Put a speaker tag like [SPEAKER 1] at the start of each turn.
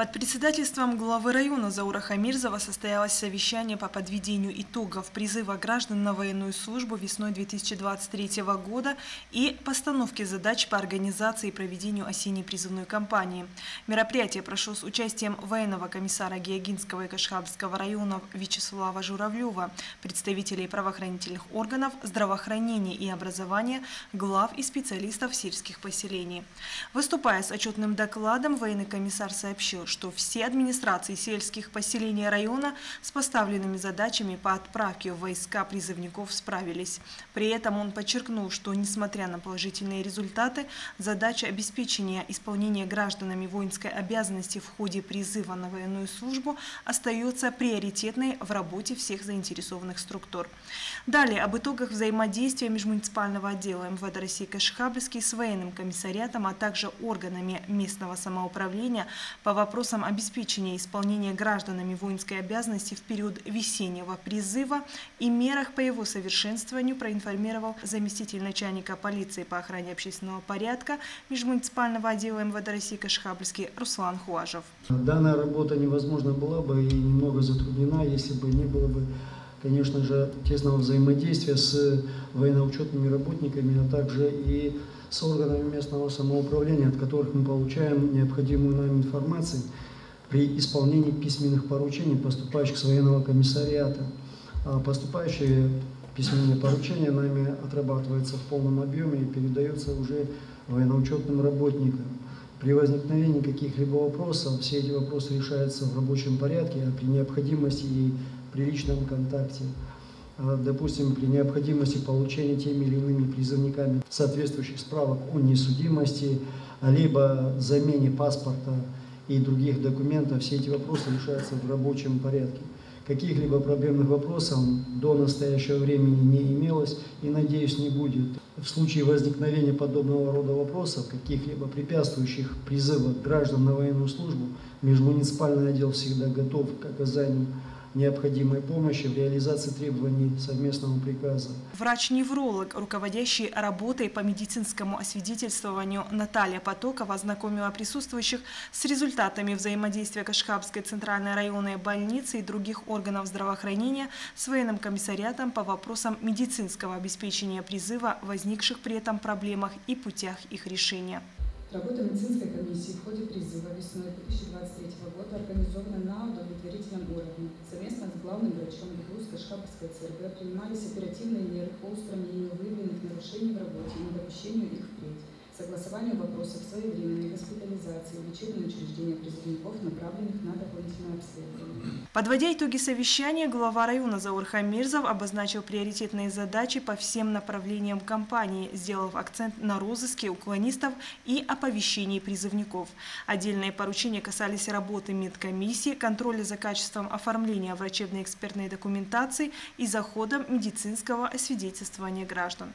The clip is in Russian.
[SPEAKER 1] Под председательством главы района Заура Хамирзова состоялось совещание по подведению итогов призыва граждан на военную службу весной 2023 года и постановке задач по организации и проведению осенней призывной кампании. Мероприятие прошло с участием военного комиссара Геогинского и Кашхабского районов Вячеслава Журавлева, представителей правоохранительных органов, здравоохранения и образования, глав и специалистов сельских поселений. Выступая с отчетным докладом, военный комиссар сообщил, что все администрации сельских поселений района с поставленными задачами по отправке в войска призывников справились. При этом он подчеркнул, что несмотря на положительные результаты, задача обеспечения исполнения гражданами воинской обязанности в ходе призыва на военную службу остается приоритетной в работе всех заинтересованных структур. Далее об итогах взаимодействия межмуниципального отдела МВД России Кашхабльский с военным комиссариатом, а также органами местного самоуправления по вопросам обеспечения исполнения гражданами воинской обязанности в период весеннего призыва и мерах по его совершенствованию проинформировал заместитель начальника полиции по охране общественного порядка межмуниципального отдела МВД России Кашхабльский Руслан Хуажев.
[SPEAKER 2] Данная работа невозможна была бы и немного затруднена, если бы не было бы конечно же, тесного взаимодействия с военно-учетными работниками, а также и с органами местного самоуправления, от которых мы получаем необходимую нам информацию при исполнении письменных поручений, поступающих с военного комиссариата. А поступающие письменные поручения нами отрабатываются в полном объеме и передаются уже военно-учетным работникам. При возникновении каких-либо вопросов все эти вопросы решаются в рабочем порядке, а при необходимости и при личном контакте, допустим, при необходимости получения теми или иными призывниками соответствующих справок о несудимости, либо замене паспорта и других документов, все эти вопросы решаются в рабочем порядке. Каких-либо проблемных вопросов до настоящего времени не имелось и, надеюсь, не будет. В случае возникновения подобного рода вопросов, каких-либо препятствующих призыва граждан на военную службу, межмуниципальный отдел всегда готов к оказанию необходимой помощи в реализации требований совместного приказа.
[SPEAKER 1] Врач-невролог, руководящий работой по медицинскому освидетельствованию Наталья Потокова ознакомила присутствующих с результатами взаимодействия Кашхабской центральной районной больницы и других органов здравоохранения с военным комиссариатом по вопросам медицинского обеспечения призыва, возникших при этом проблемах и путях их решения.
[SPEAKER 3] Работа медицинской комиссии в ходе призыва весной 2023 года организована на удовлетворительном уровне. Совместно с главным врачом Беглузской Шхабовской ЦРБ принимались оперативные меры по устранению выявленных нарушений в работе и недопущению их впредь согласованию вопросов своевременной госпитализации учреждения призывников, направленных на дополнительное обследование.
[SPEAKER 1] Подводя итоги совещания, глава района Заур Хамирзов обозначил приоритетные задачи по всем направлениям кампании, сделав акцент на розыске уклонистов и оповещении призывников. Отдельные поручения касались работы медкомиссии, контроля за качеством оформления врачебно-экспертной документации и заходом медицинского освидетельствования граждан.